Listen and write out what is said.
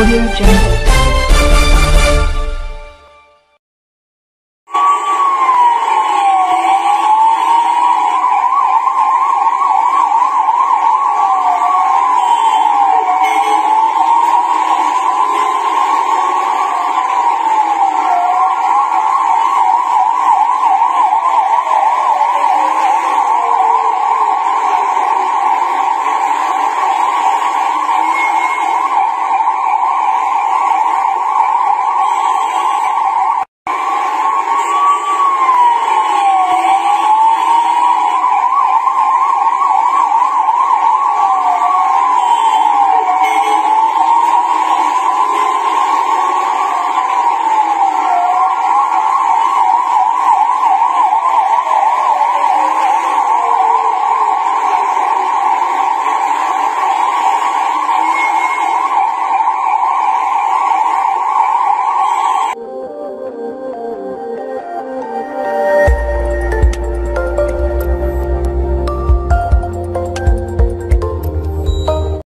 Audio Jungle.